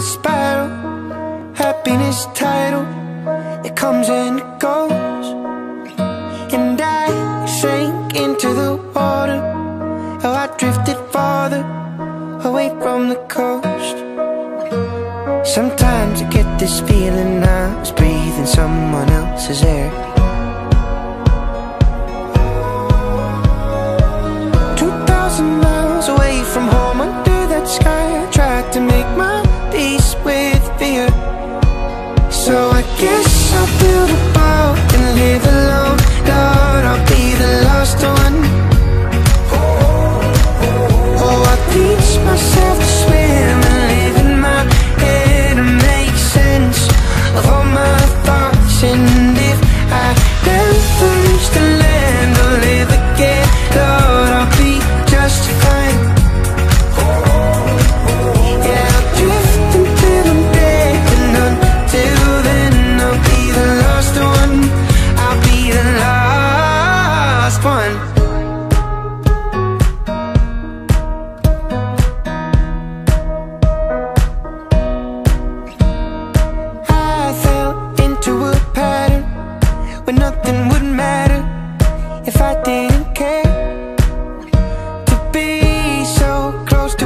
spiral Happiness tidal It comes and it goes. And I sank into the water. Oh, I drifted farther Away from the coast. Sometimes I get this feeling I was breathing someone else's air. Two thousand miles away from home under that sky I tried to make my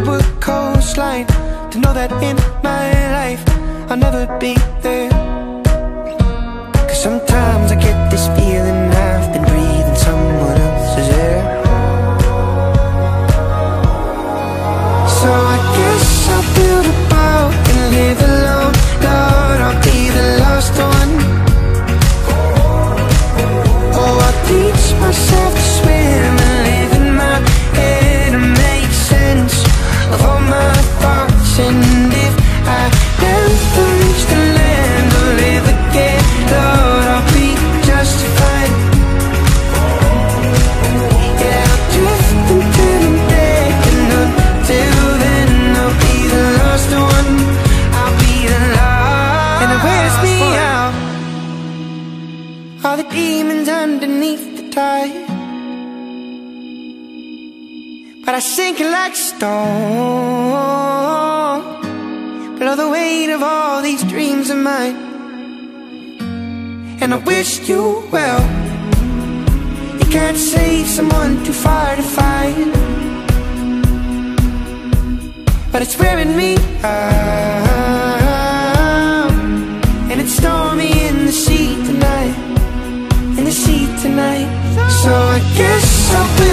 close coastline, to know that in my life I'll never be there. Cause sometimes I get this feeling I've been breathing someone else's air. So I guess I'll build a boat and live alone. Lord, I'll be the lost one. Oh, I'll teach myself to swim All the demons underneath the tide. But I sink like stone below the weight of all these dreams of mine. And I wish you well. You can't save someone too far to find. But it's wearing me out. I guess I'll